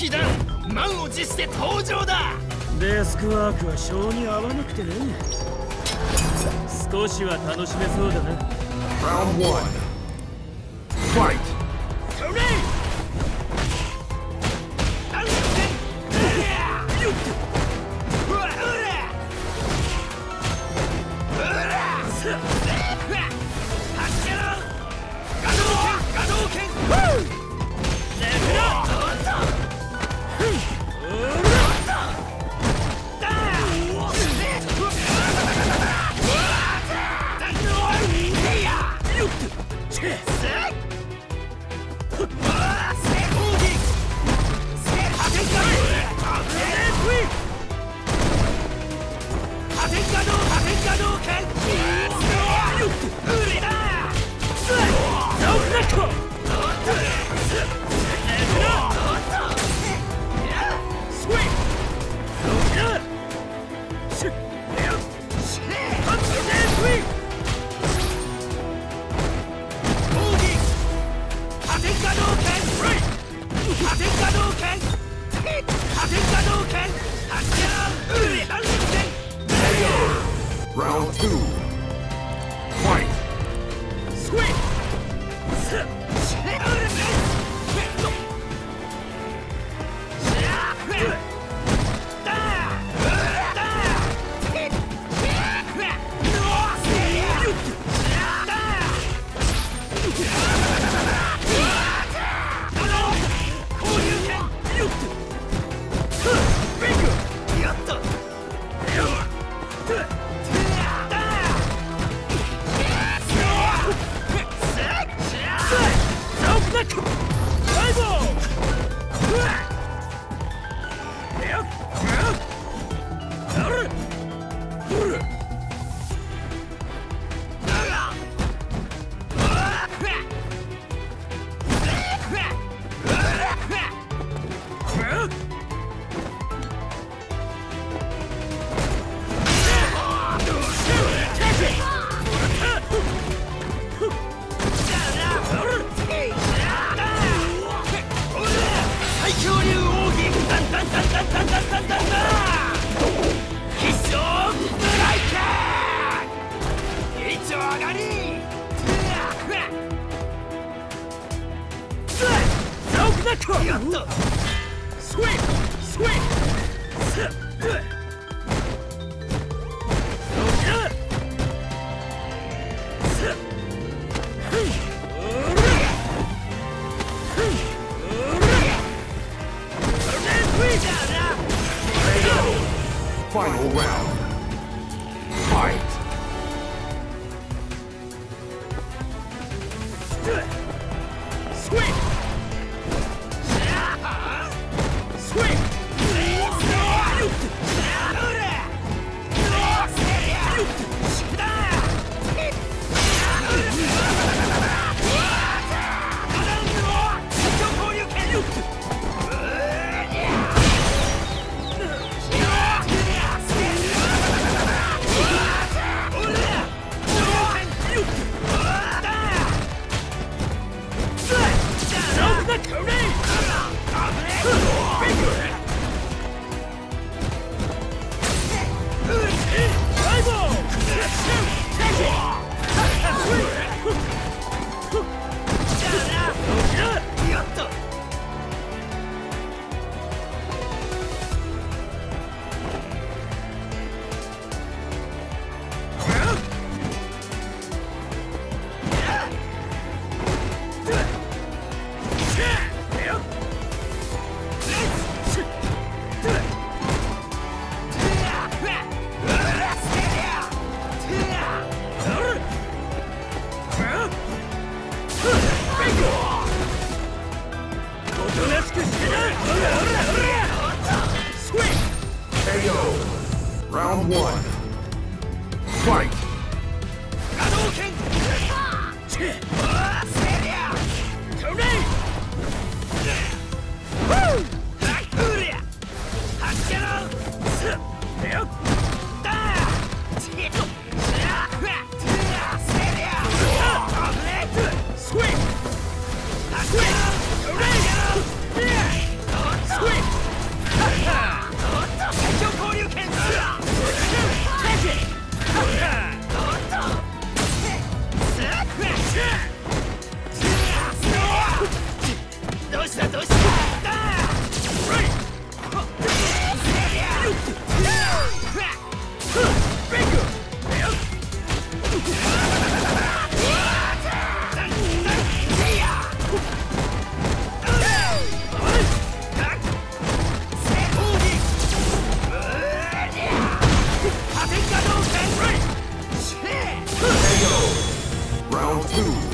劇団満を持して登場だデスクワークは性に合わなくてね少しは楽しめそうだな Round one. Fight. Round two. Ugh. Quick! Two.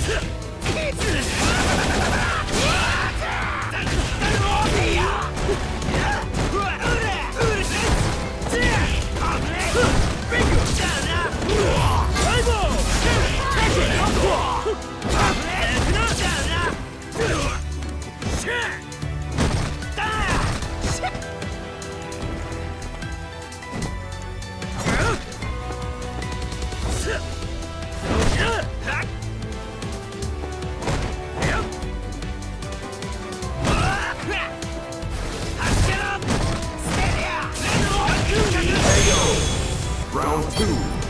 いいんですか?しく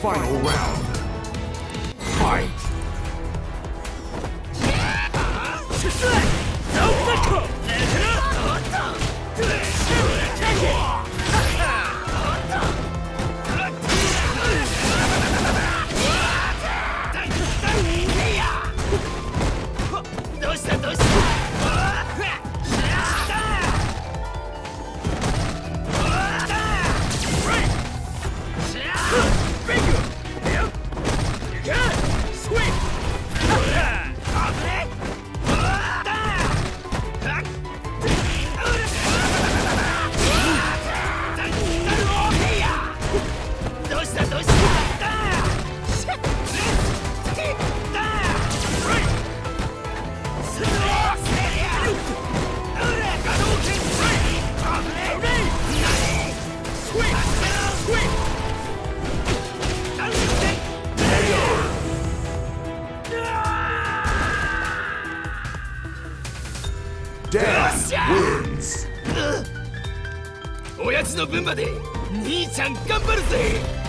Final round. Fight. まで兄ちゃん頑張るぜ。